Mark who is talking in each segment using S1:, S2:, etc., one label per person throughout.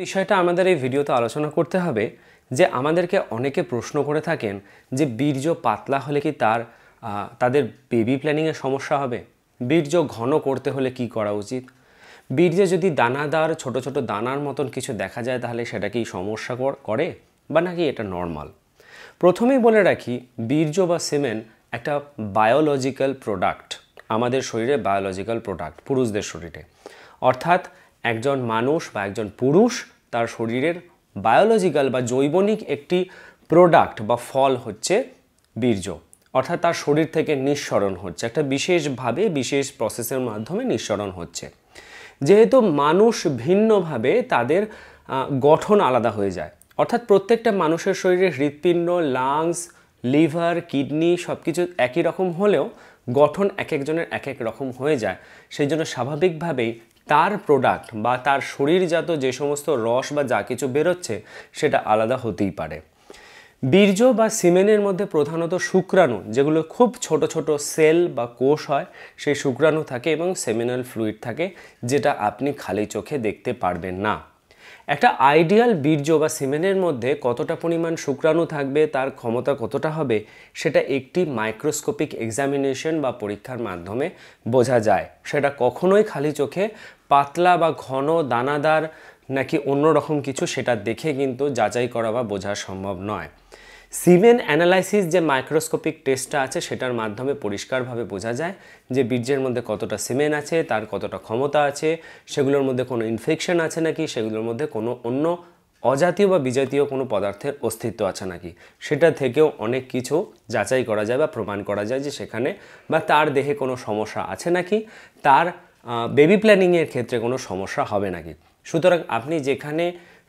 S1: বিষয়টা আমাদের এই ভিডিওতে আলোচনা করতে হবে যে আমাদেরকে অনেকে প্রশ্ন করে থাকেন যে বীর্য পাতলা হলে কি তার তাদের বেবি প্ল্যানিংয়ে সমস্যা হবে? বীর্য ঘন করতে হলে কি করা উচিত? বীর্যে যদি দানাদার, ছোট ছোট দানার মতন কিছু দেখা যায়, তাহলে সেটা কি সমস্যা করে বা নাকি এটা নর্মাল প্রথমেই বলে রাখি, বীর্য বা সিমেন একটা বায়োলজিক্যাল প্রোডাক্ট আমাদের শরীরে বায়োলজিক্যাল প্রোডাক্ট পুরুষদের শরীরে। অর্থাৎ একজন মানুষ বা একজন পুরুষ তার শরীরের বায়োলজিক্যাল বা জৈবনিক একটি প্রোডাক্ট বা ফল হচ্ছে বীর্য। অর্থাৎ তার শরীর থেকে নিঃসরণ হচ্ছে। একটা বিশেষভাবে, বিশেষ প্রসেসের মাধ্যমে নিঃসরণ হচ্ছে। যেহেতু মানুষ ভিন্নভাবে তাদের গঠন আলাদা হয়ে যায়। অর্থাৎ প্রত্যেকটা মানুষের শরীরে হৃৎপিণ্ড লাংস লিভার কিডনি সব কিছু একই রকম হলেও গঠন এক একজনের এক এক রকম হয়ে যায়। সেই জন্য স্বাভাবিকভাবেই তার প্রোডাক্ট বা তার শরীরজাত যে সমস্ত রস বা যা কিছু বেরোচ্ছে, সেটা আলাদা হতেই পারে। বীর্য বা সিমেনের মধ্যে প্রধানত শুক্রাণু, যেগুলো খুব ছোট ছোট সেল বা কোষ হয়, সেই শুক্রাণু থাকে এবং সেমিনাল ফ্লুইড থাকে, যেটা আপনি খালি চোখে দেখতে পারবেন না। একটা আইডিয়াল বীর্য বা সিমেনের মধ্যে কতটা পরিমাণ শুক্রাণু থাকবে, তার ক্ষমতা কতটা হবে, সেটা একটি মাইক্রোস্কোপিক এক্সামিনেশন বা পরীক্ষার মাধ্যমে বোঝা যায়। সেটা কখনোই খালি চোখে পাতলা বা ঘন দানাদার নাকি অন্য রকম কিছু সেটা দেখে কিন্তু যাচাই করা বা বোঝা সম্ভব নয়। সিমেন অ্যানালাইসিস যে মাইক্রোস্কোপিক টেস্টটা আছে সেটার মাধ্যমে পরিষ্কারভাবে বোঝা যায় যে বীর্যের মধ্যে কতটা সিমেন আছে, তার কতটা ক্ষমতা আছে, সেগুলোর মধ্যে কোনো ইনফেকশন আছে নাকি, সেগুলোর মধ্যে কোনো অন্য অজাতীয় বা বিজাতীয় কোনো পদার্থের অস্তিত্ব আছে নাকি, সেটা থেকেও অনেক কিছু যাচাই করা যায় বা প্রমাণ করা যায় যে সেখানে বা তার দেহে কোনো সমস্যা আছে নাকি, তার বেবি প্ল্যানিংয়ের ক্ষেত্রে কোনো সমস্যা হবে নাকি? সুতরাং আপনি যেখানে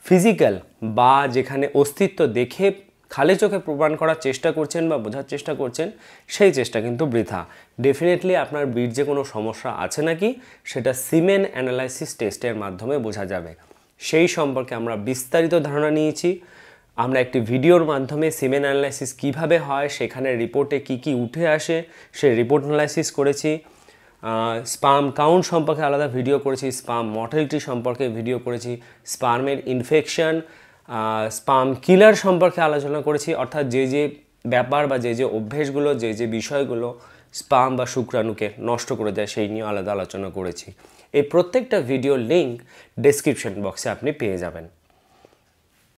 S1: ফিজিক্যাল বা যেখানে অস্তিত্ব দেখে খালি চোখে প্রমাণ করার চেষ্টা করছেন বা বোঝার চেষ্টা করছেন, সেই চেষ্টা কিন্তু বৃথা। ডেফিনেটলি আপনার বীর্যে কোনো সমস্যা আছে নাকি? সেটা সিমেন অ্যানালাইসিস টেস্টের মাধ্যমে বোঝা যাবে। সেই সম্পর্কে আমরা বিস্তারিত ধারণা নিয়েছি। আমরা একটি ভিডিওর মাধ্যমে সিমেন অ্যানালাইসিস কীভাবে হয়, সেখানে রিপোর্টে কি কি উঠে আসে, সেই রিপোর্ট অ্যানালাইসিস করেছি। স্পাম কাউন্ট সম্পর্কে আলাদা ভিডিও করেছি, স্পাম মর্টালিটি সম্পর্কে ভিডিও করেছি, স্পামের ইনফেকশন স্পাম কিলার সম্পর্কে আলোচনা করেছি, অর্থাৎ যে যে ব্যাপার বা যে যে অভ্যেসগুলো, যে যে বিষয়গুলো স্পাম বা শুক্রাণুকে নষ্ট করে দেয়, সেই নিয়ে আলাদা আলোচনা করেছি। এই প্রত্যেকটা ভিডিও লিঙ্ক ডেসক্রিপশন বক্সে আপনি পেয়ে যাবেন।